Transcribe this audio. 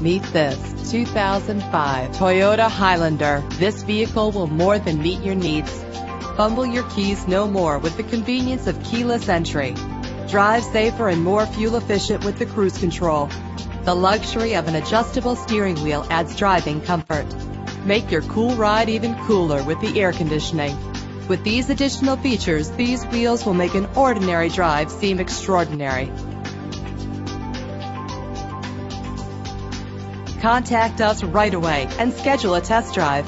Meet this 2005 Toyota Highlander. This vehicle will more than meet your needs. Fumble your keys no more with the convenience of keyless entry. Drive safer and more fuel efficient with the cruise control. The luxury of an adjustable steering wheel adds driving comfort. Make your cool ride even cooler with the air conditioning. With these additional features, these wheels will make an ordinary drive seem extraordinary. Contact us right away and schedule a test drive.